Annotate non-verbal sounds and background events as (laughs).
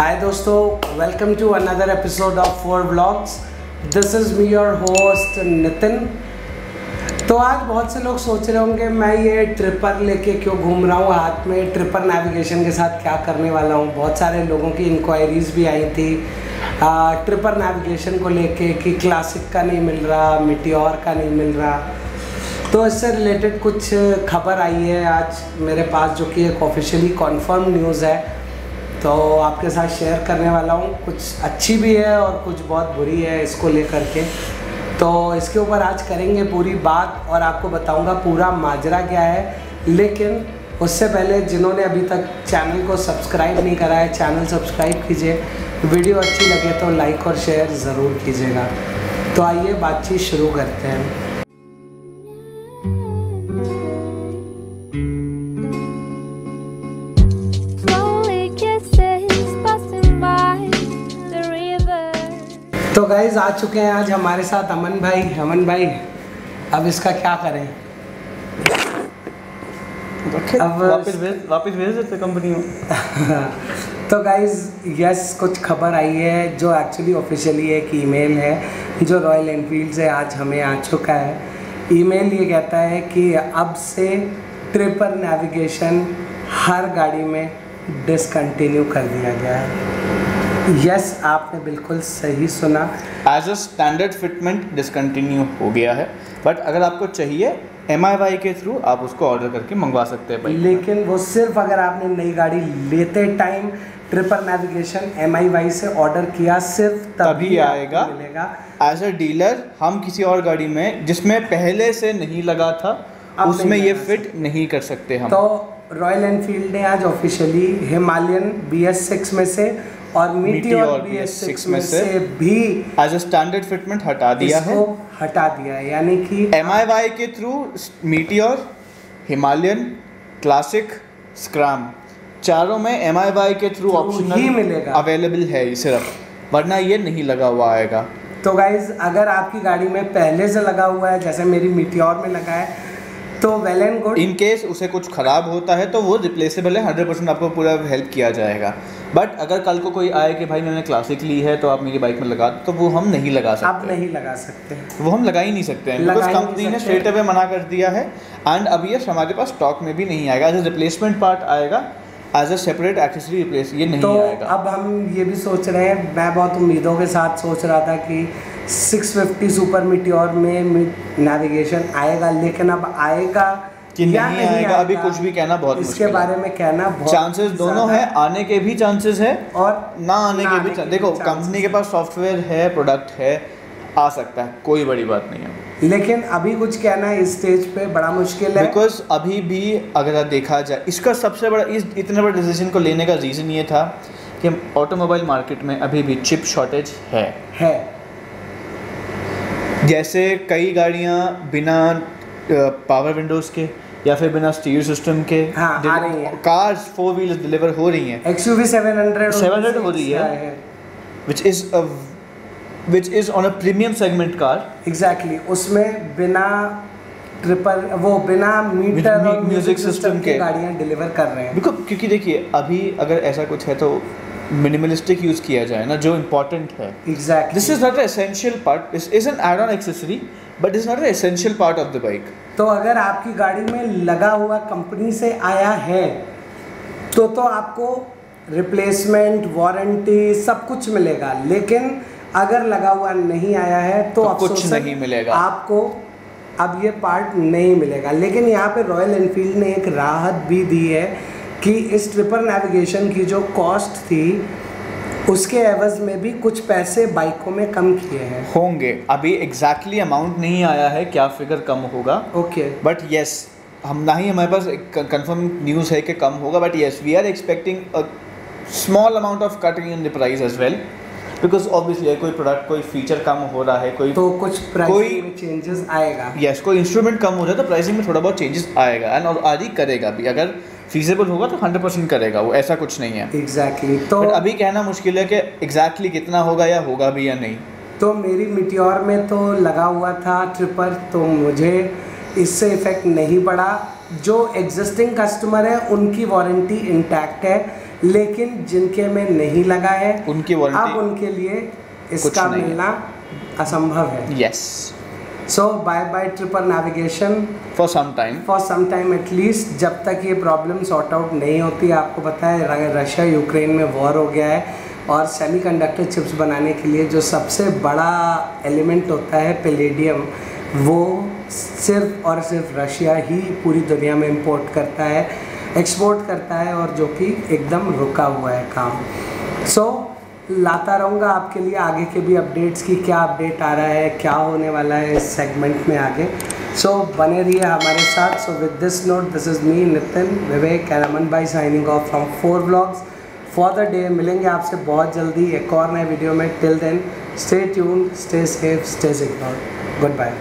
हाय दोस्तों. Welcome to another episode of four blogs this is me your host Nitin तो आज बहुत से लोग सोच रहे होंगे मैं ये ट्रिपर लेके क्यों घूम रहा हूँ? हाथ में ट्रिपर नेविगेशन के साथ क्या करने वाला हूँ? बहुत सारे लोगों की इंक्वायरीज भी आई थी। आ, ट्रिपर नेविगेशन को लेके कि क्लासिक का नहीं मिल रहा मिट्योर का नहीं मिल रहा। तो इससे रिलेटेड कुछ खबर आई है आज मेरे पास जो कि एक ऑफिशियली कॉन्फर्म न्यूज़ है। तो आपके साथ शेयर करने वाला हूँ। कुछ अच्छी भी है और कुछ बहुत बुरी है इसको लेकर के। तो इसके ऊपर आज करेंगे पूरी बात और आपको बताऊँगा पूरा माजरा क्या है। लेकिन उससे पहले जिन्होंने अभी तक चैनल को सब्सक्राइब नहीं करा है चैनल सब्सक्राइब कीजिए। वीडियो अच्छी लगे तो लाइक और शेयर ज़रूर कीजिएगा। तो आइए बातचीत शुरू करते हैं। गाइज़ आ चुके हैं आज हमारे साथ अमन भाई। अमन भाई अब इसका क्या करें? अब वापस भेज वापस भेज देते कंपनी में (laughs) तो गाइज़ यस कुछ खबर आई है जो एक्चुअली ऑफिशियली एक ईमेल है जो रॉयल एनफील्ड से आज हमें आ चुका है। ईमेल ये कहता है कि अब से ट्रिपल नेविगेशन हर गाड़ी में डिसकंटिन्यू कर दिया गया है। यस आपने बिल्कुल सही सुना। As a standard fitment discontinue हो गया है बट अगर आपको चाहिए एम आई वाई के थ्रू आप उसको ऑर्डर करके मंगवा सकते हैं लेकिन वो सिर्फ़ अगर आपने नई गाड़ी लेते टाइम ट्रिपर नेविगेशन एम से ऑर्डर किया सिर्फ़ तभी, तभी आएगा। मिलेगा। एज अ डीलर हम किसी और गाड़ी में जिसमें पहले से नहीं लगा था उसमें ये फिट नहीं कर सकते हम। तो रॉयल एनफील्ड ने आज officially Himalayan B S six में से और मीटियोर बी एस सिक्स में से भी एज अ स्टैंडर्ड फिटमेंट हटा दिया है। हटा दिया है यानी कि एम आई वाई के through Meteor Himalayan Classic Scram चारों में एम आई वाई के थ्रू ऑप्शन ही मिलेगा। अवेलेबल है सिर्फ़ वरना ये नहीं लगा हुआ आएगा। तो गाइज़ अगर आपकी गाड़ी में पहले से लगा हुआ है जैसे मेरी मीटियोर में लगा है तो well and good in case उसे कुछ ख़राब होता है तो वो रिप्लेसेबल है हंड्रेड परसेंट आपको पूरा हेल्प किया जाएगा। बट अगर कल को कोई आए कि भाई मैंने क्लासिक ली है तो आप मेरी बाइक में लगा तो वो हम नहीं लगा सकते। आप नहीं लगा सकते। वो हम लगा ही नहीं सकते हैं बिकॉज़ कंपनी ने स्ट्रेट अवे मना कर दिया है। एंड अब ये हमारे पास स्टॉक में भी नहीं आएगा। एज ए रिप्लेसमेंट पार्ट आएगा as a separate accessory replace ये नहीं तो आएगा। अब हम ये भी सोच रहे हैं मैं बहुत उम्मीदों के साथ सोच रहा था कि 650 सुपर मिट्योर में नेविगेशन आएगा लेकिन अब आएगा कि नहीं, नहीं आएगा अभी कुछ भी कहना बहुत इसके बारे में कहना बहुत चांसेस दोनों है आने के भी चांसेस है और ना आने के भी देखो कंपनी के पास सॉफ्टवेयर है प्रोडक्ट है आ सकता है कोई बड़ी बात नहीं है। लेकिन अभी कुछ कहना है इस स्टेज पे बड़ा मुश्किल है। बिकॉज़ अभी भी अगर देखा जाए इसका सबसे बड़ा इस इतने बड़े डिसीज़न को लेने का रीज़न ये था कि ऑटोमोबाइल मार्केट में अभी भी चिप शॉर्टेज है। है। जैसे कई गाड़ियाँ बिना पावर विंडोज़ के या फिर बिना स्टीरियो सिस्टम के हाँ, आ रही है। कार्स फोर व्हीलर डिलीवर हो रही हैं। एक्सयूवी 700 700 हो रही है which is which is on a premium segment car exactly उसमें बिना ट्रिपल वो बिना मीटर म्यूज़िक सिस्टम के गाड़ियाँ डिलीवर कर रहे हैं। बिकॉज़ क्योंकि देखिए अभी अगर ऐसा कुछ है तो मिनिमलिस्टिक यूज़ किया जाए ना जो इम्पोर्टेंट है। Exactly this is not essential part is an add on accessory but is not an essential part of the bike तो अगर आपकी गाड़ी में लगा हुआ कंपनी से आया है तो तो आपको रिप्लेसमेंट वारंटी सब कुछ मिलेगा। लेकिन अगर लगा हुआ नहीं आया है तो, तो कुछ नहीं मिलेगा। आपको अब ये पार्ट नहीं मिलेगा। लेकिन यहाँ पे रॉयल एनफील्ड ने एक राहत भी दी है कि इस ट्रिपल नेविगेशन की जो कॉस्ट थी उसके एवज में भी कुछ पैसे बाइकों में कम किए हैं। होंगे। अभी एग्जैक्टली exactly अमाउंट नहीं आया है क्या फिगर कम होगा? ओके बट यस हम ना ही हमारे पास कंफर्म न्यूज़ है कि कम होगा but yes we are expecting a small amount of cutting in the price as well because obviously कोई प्रोडक्ट कोई फीचर कम हो रहा है कोई तो कुछ कोई चेंजेस आएगा। यस yes, कोई इंस्ट्रूमेंट कम हो रहा है तो प्राइसिंग में थोड़ा बहुत चेंजेस आएगा एंड और आदि करेगा भी। अगर फीजेबल होगा तो हंड्रेड परसेंट करेगा वो ऐसा कुछ नहीं है। Exactly exactly. तो But अभी कहना मुश्किल है कि एग्जैक्टली exactly कितना होगा या होगा भी या नहीं। तो मेरी मिट्योर में तो लगा हुआ था ट्रिपर तो मुझे इससे इफ़ेक्ट नहीं पड़ा। जो एग्जिस्टिंग कस्टमर है उनकी वारंटी इंटैक्ट है लेकिन जिनके में नहीं लगा है उनकी वारंटी अब उनके लिए इसका मिलना असंभव है। Yes so bye bye tripper navigation for some time for some time at least जब तक ये प्रॉब्लम सॉर्ट आउट नहीं होती आपको पता है रशिया यूक्रेन में वॉर हो गया है और सेमीकंडक्टर चिप्स बनाने के लिए जो सबसे बड़ा एलिमेंट होता है पेलेडियम वो सिर्फ़ और सिर्फ़ रशिया ही पूरी दुनिया में इंपोर्ट करता है एक्सपोर्ट करता है और जो कि एकदम रुका हुआ है काम। सो लाता रहूँगा आपके लिए आगे के भी अपडेट्स की क्या अपडेट आ रहा है क्या होने वाला है इस सेगमेंट में आगे। सो so, बने रहिए हमारे साथ। So with this note this is me Nitin Vivek and भाई signing off from four blogs for the day मिलेंगे आपसे बहुत जल्दी। एक और नए वीडियो में। Till then stay tune stay safe stay secure goodbye